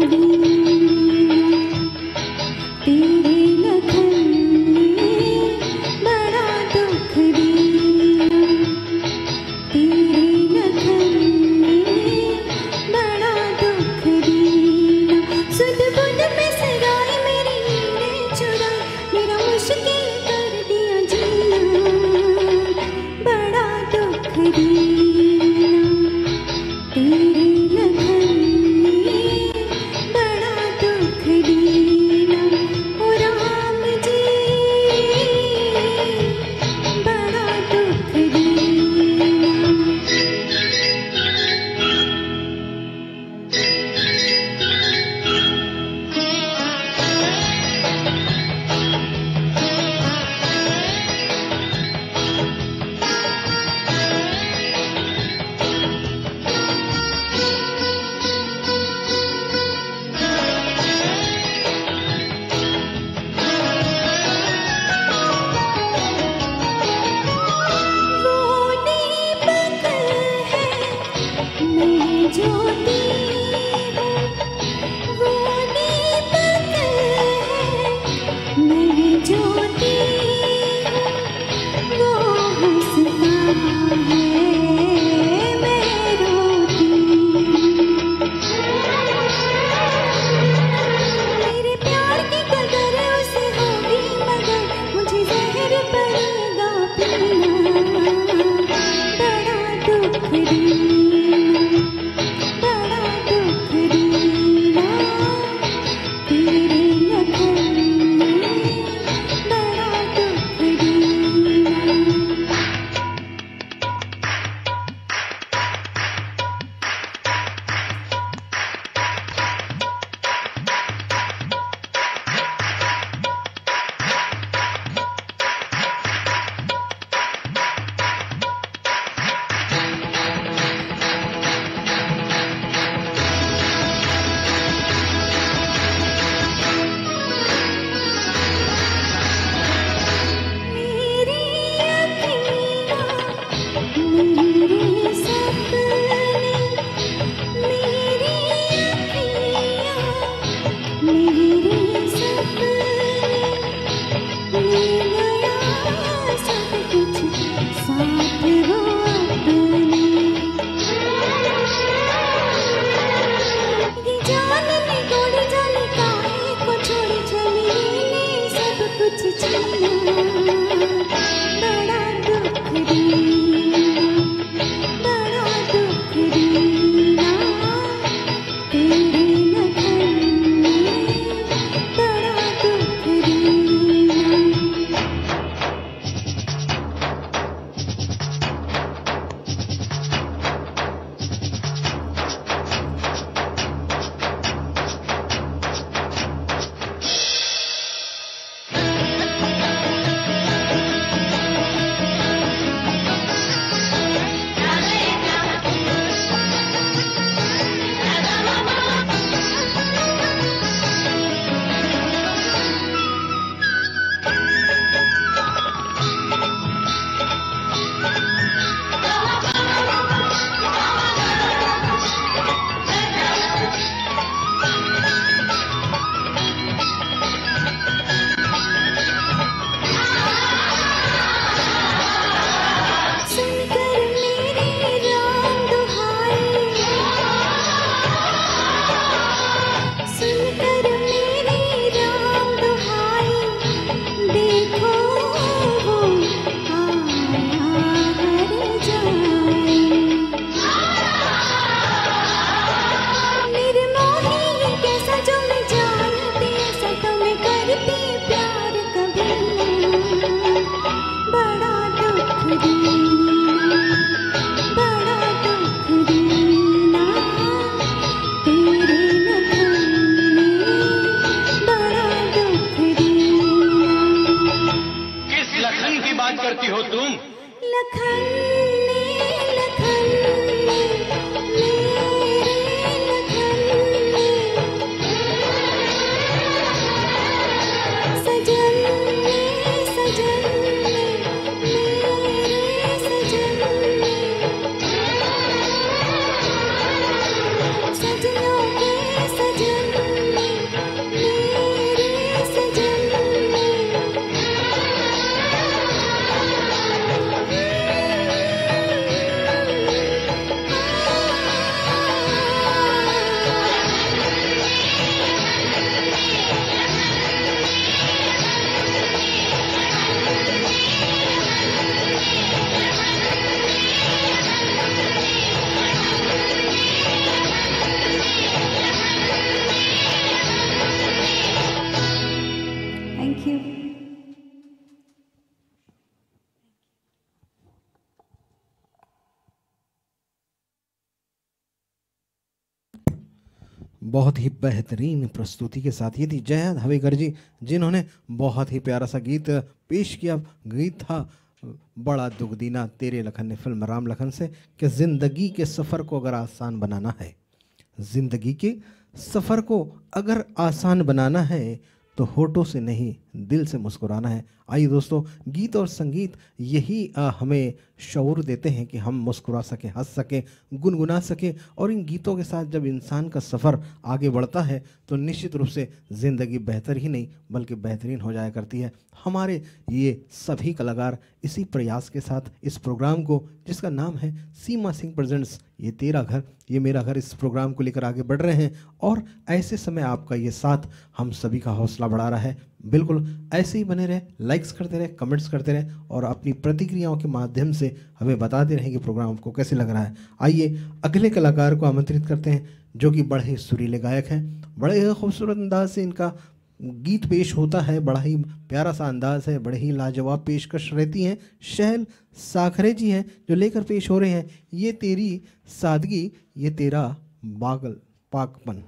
तेरे बहुत ही बेहतरीन प्रस्तुति के साथ। ये थी जय हवेकर जी, जिन्होंने बहुत ही प्यारा सा गीत पेश किया, गीत था बड़ा दुगदीना तेरे लखन ने फ़िल्म राम लखन से, कि ज़िंदगी के सफ़र को अगर आसान बनाना है, ज़िंदगी के सफ़र को अगर आसान बनाना है तो होठों से नहीं, दिल से मुस्कुराना है। आइए दोस्तों, गीत और संगीत यही हमें शौर देते हैं कि हम मुस्कुरा सकें, हंस सकें, गुनगुना सकें और इन गीतों के साथ जब इंसान का सफ़र आगे बढ़ता है तो निश्चित रूप से ज़िंदगी बेहतर ही नहीं, बल्कि बेहतरीन हो जाया करती है। हमारे ये सभी कलाकार इसी प्रयास के साथ इस प्रोग्राम को, जिसका नाम है सीमा सिंह प्रेजेंट्स, ये तेरा घर, ये मेरा घर इस प्रोग्राम को लेकर आगे बढ़ रहे हैं और ऐसे समय आपका ये साथ हम सभी का हौसला बढ़ा रहा है। बिल्कुल ऐसे ही बने रहे लाइक्स करते रहे कमेंट्स करते रहे और अपनी प्रतिक्रियाओं के माध्यम से हमें बताते रहें कि प्रोग्राम आपको कैसे लग रहा है। आइए अगले कलाकार को आमंत्रित करते हैं, जो कि बड़े ही सुरीले गायक हैं। बड़े ही खूबसूरत अंदाज से इनका गीत पेश होता है, बड़ा ही प्यारा सा अंदाज है, बड़े ही लाजवाब पेशकश रहती हैं। शहल साखरे जी हैं, जो लेकर पेश हो रहे हैं, ये तेरी सादगी, ये तेरा बागल, पाकपन।